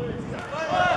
Good.